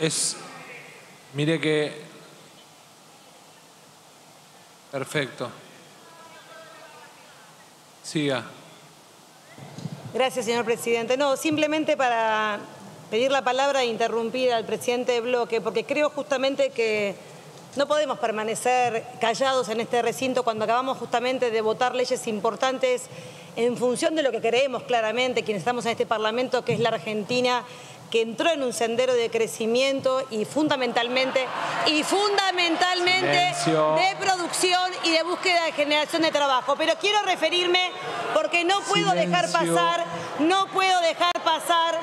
Es, mire que... Perfecto. Siga. Gracias, señor presidente. No, simplemente para pedir la palabra e interrumpir al presidente de bloque, porque creo justamente que no podemos permanecer callados en este recinto cuando acabamos justamente de votar leyes importantes en función de lo que creemos claramente quienes estamos en este Parlamento, que es la Argentina que entró en un sendero de crecimiento y fundamentalmente, y fundamentalmente de producción y de búsqueda de generación de trabajo. Pero quiero referirme, porque no puedo dejar pasar, no puedo dejar pasar,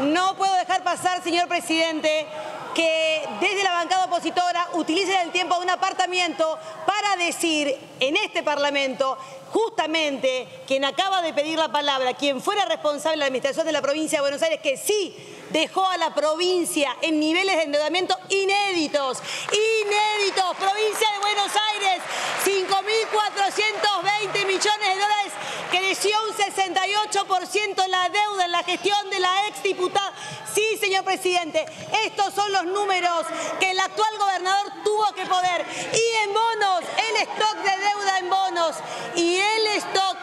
no puedo dejar pasar, señor presidente, que desde la bancada opositora utilicen el tiempo de un apartamiento para decir en este Parlamento justamente quien acaba de pedir la palabra, quien fuera responsable de la administración de la provincia de Buenos Aires, que sí dejó a la provincia en niveles de endeudamiento inéditos, inéditos. Provincia de Buenos Aires, 5.420 millones de dólares, creció un 68% en la deuda en la gestión de la exdiputada. Sí, señor presidente, estos son los números que el actual gobernador tuvo que poder. Y en bonos, el stock de deuda en bonos y el stock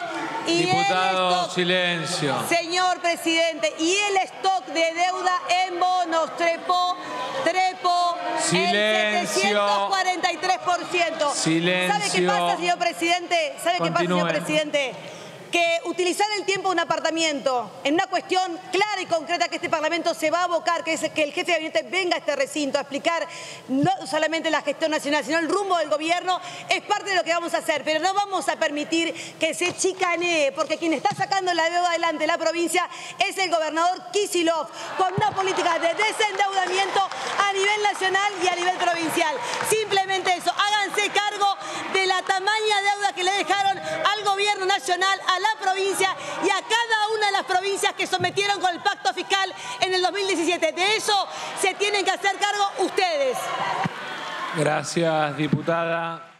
Diputado, silencio. Señor presidente, y el stock de deuda en bonos trepó, trepó silencio. el 743%. Silencio. ¿Sabe qué pasa, señor presidente? ¿Sabe qué pasa, señor presidente? Que utilizar el tiempo de un apartamento en una cuestión clara y concreta que este Parlamento se va a abocar, que es que el jefe de gabinete venga a este recinto a explicar no solamente la gestión nacional, sino el rumbo del gobierno, es parte de lo que vamos a hacer. Pero no vamos a permitir que se chicanee, porque quien está sacando la deuda adelante la provincia es el gobernador Kisilov, con una política de desendeudamiento a nivel nacional y a nivel provincial eso, háganse cargo de la tamaña deuda que le dejaron al nacional, a la provincia y a cada una de las provincias que sometieron con el pacto fiscal en el 2017. De eso se tienen que hacer cargo ustedes. Gracias, diputada.